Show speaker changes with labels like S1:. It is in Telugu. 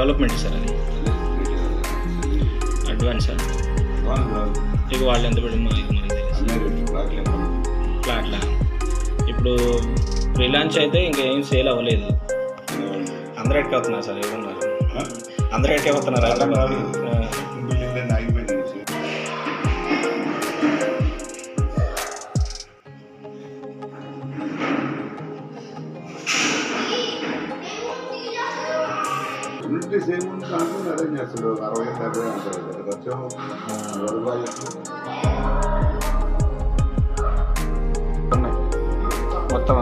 S1: డెవలప్మెంట్ సార్ అది. Advance sir. ఇక వాళ్ళు ఎంత పెట్టి మనకి మనకి తెలుసు ఫ్లాట్లా. ఇప్పుడు రిలాంచ్ అయితే ఇంకా ఏం సేల్ అవ్వలేదు. అందరూ ఎట్కి అవుతున్నారు సార్ ఎవరున్నారు అందరూ ఎట్కి
S2: దాంట్లో అరేంజ్ చేస్తాడు అరవై డెబ్బై అంటారు పెద్ద ఖర్చు అరవై రూపాయలు
S1: ఉన్నాయి మొత్తం